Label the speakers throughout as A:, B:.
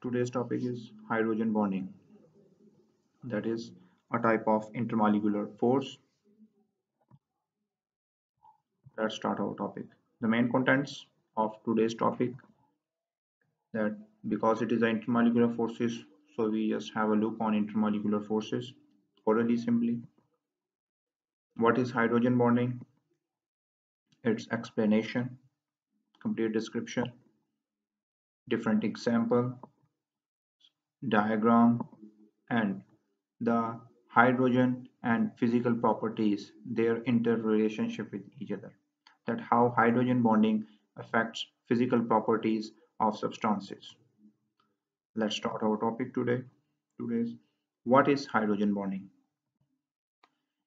A: Today's topic is hydrogen bonding. That is a type of intermolecular force. Let's start our topic. The main contents of today's topic that because it is an intermolecular forces, so we just have a look on intermolecular forces orally simply. What is hydrogen bonding? Its explanation, complete description, different example, diagram and the hydrogen and physical properties their interrelationship with each other. That how hydrogen bonding affects physical properties of substances. Let's start our topic today. Today's what is hydrogen bonding?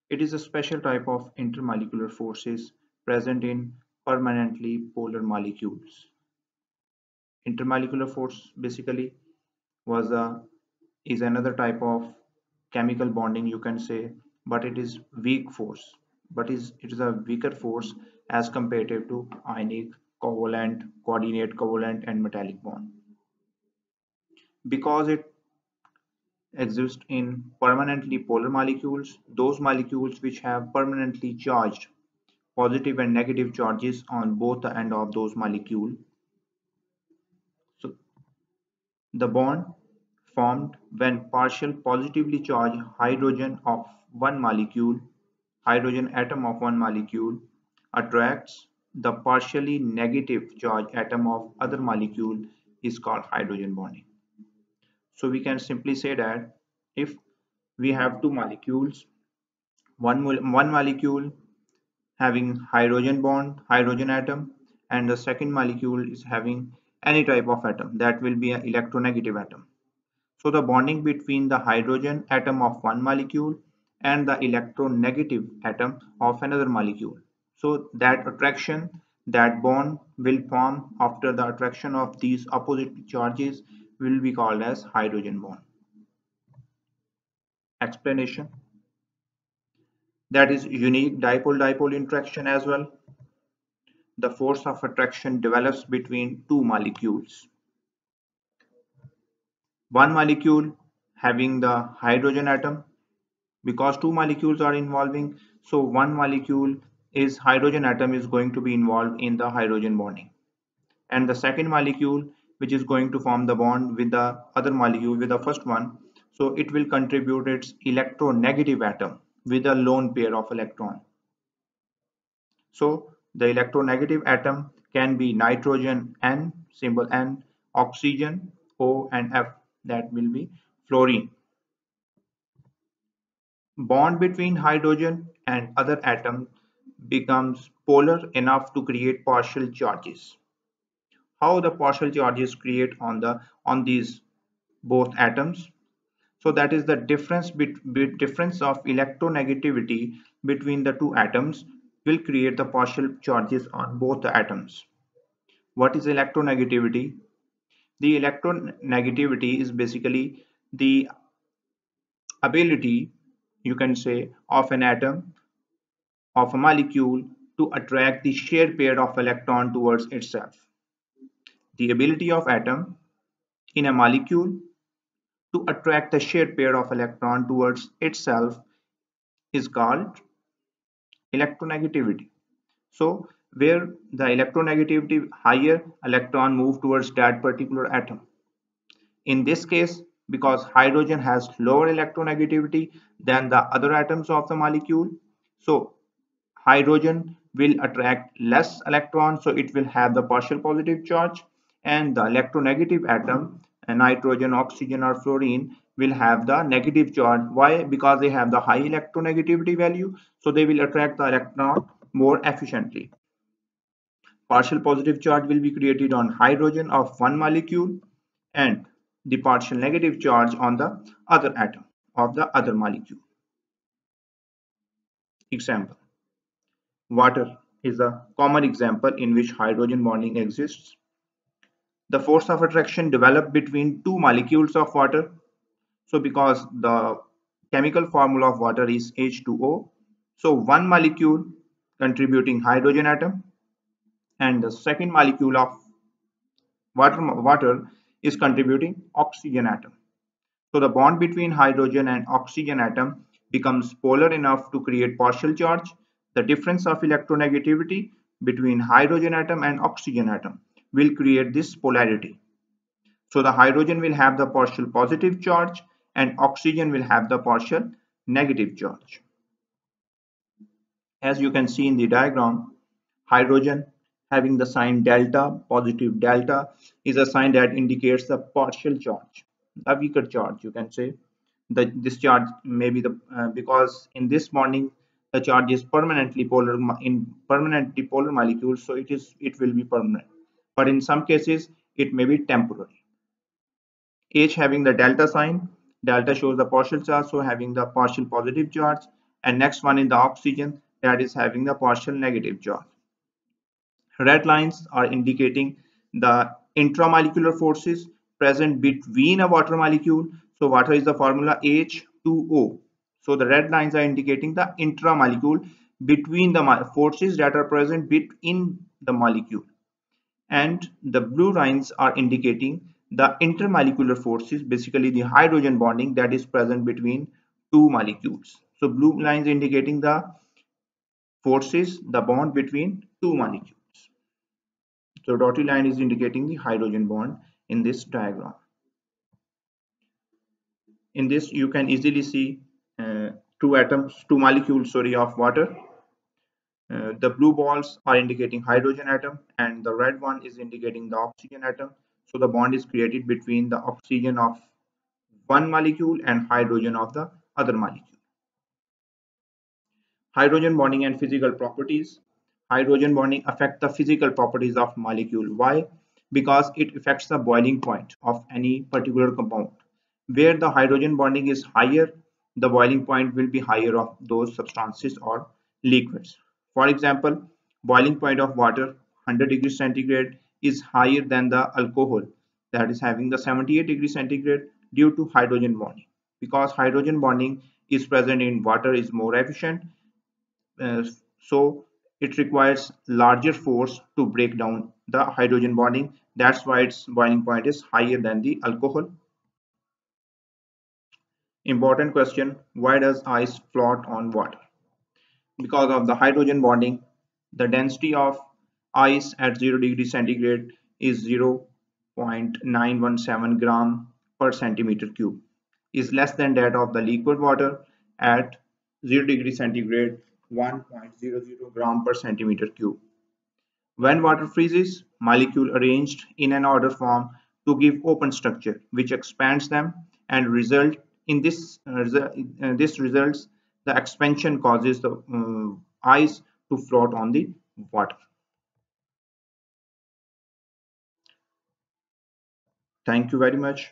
A: It is a special type of intermolecular forces present in permanently polar molecules. Intermolecular force basically was a is another type of chemical bonding you can say but it is weak force but is it is a weaker force as compared to ionic covalent coordinate covalent and metallic bond. Because it exists in permanently polar molecules those molecules which have permanently charged positive and negative charges on both the end of those molecules so the bond formed when partial positively charged hydrogen of one molecule, hydrogen atom of one molecule attracts the partially negative charge atom of other molecule is called hydrogen bonding. So we can simply say that if we have two molecules, one, one molecule having hydrogen bond, hydrogen atom, and the second molecule is having any type of atom that will be an electronegative atom so the bonding between the hydrogen atom of one molecule and the electronegative atom of another molecule. So that attraction, that bond will form after the attraction of these opposite charges will be called as hydrogen bond. Explanation. That is unique dipole-dipole interaction as well. The force of attraction develops between two molecules one molecule having the hydrogen atom because two molecules are involving so one molecule is hydrogen atom is going to be involved in the hydrogen bonding. And the second molecule which is going to form the bond with the other molecule with the first one so it will contribute its electronegative atom with a lone pair of electron. So the electronegative atom can be nitrogen n symbol n oxygen o and f that will be fluorine. Bond between hydrogen and other atom becomes polar enough to create partial charges. How the partial charges create on the on these both atoms? So that is the difference bit difference of electronegativity between the two atoms will create the partial charges on both the atoms. What is electronegativity? The electronegativity is basically the ability you can say of an atom of a molecule to attract the shared pair of electron towards itself. The ability of atom in a molecule to attract the shared pair of electron towards itself is called electronegativity so where the electronegativity higher electron move towards that particular atom. In this case, because hydrogen has lower electronegativity than the other atoms of the molecule, so hydrogen will attract less electrons, so it will have the partial positive charge and the electronegative atom, nitrogen, oxygen or fluorine will have the negative charge. Why? Because they have the high electronegativity value, so they will attract the electron more efficiently partial positive charge will be created on hydrogen of one molecule and the partial negative charge on the other atom of the other molecule. Example. Water is a common example in which hydrogen bonding exists. The force of attraction developed between two molecules of water. So because the chemical formula of water is H2O, so one molecule contributing hydrogen atom and the second molecule of water, water is contributing oxygen atom. So the bond between hydrogen and oxygen atom becomes polar enough to create partial charge. The difference of electronegativity between hydrogen atom and oxygen atom will create this polarity. So the hydrogen will have the partial positive charge and oxygen will have the partial negative charge. As you can see in the diagram, hydrogen having the sign delta, positive delta, is a sign that indicates the partial charge, a weaker charge, you can say. The, this charge may be the uh, because in this bonding the charge is permanently polar in permanently polar molecules, so it is it will be permanent. But in some cases it may be temporary. H having the delta sign, delta shows the partial charge, so having the partial positive charge, and next one in the oxygen that is having the partial negative charge. Red lines are indicating the intramolecular forces present between a water molecule. So water is the formula H2O. So the red lines are indicating the intramolecule between the forces that are present between the molecule. And the blue lines are indicating the intermolecular forces, basically the hydrogen bonding that is present between two molecules. So blue lines indicating the forces, the bond between two molecules. So dotted line is indicating the hydrogen bond in this diagram. In this you can easily see uh, two atoms, two molecules sorry of water. Uh, the blue balls are indicating hydrogen atom and the red one is indicating the oxygen atom. So the bond is created between the oxygen of one molecule and hydrogen of the other molecule. Hydrogen bonding and physical properties hydrogen bonding affect the physical properties of molecule. Why? Because it affects the boiling point of any particular compound. Where the hydrogen bonding is higher, the boiling point will be higher of those substances or liquids. For example, boiling point of water 100 degrees centigrade is higher than the alcohol that is having the 78 degrees centigrade due to hydrogen bonding. Because hydrogen bonding is present in water is more efficient. So it requires larger force to break down the hydrogen bonding. That's why its boiling point is higher than the alcohol. Important question, why does ice float on water? Because of the hydrogen bonding, the density of ice at 0 degree centigrade is 0.917 gram per centimeter cube is less than that of the liquid water at 0 degree centigrade 1.00 gram per centimeter cube. When water freezes, molecule arranged in an order form to give open structure, which expands them and result in this uh, uh, this results the expansion causes the uh, ice to float on the water. Thank you very much.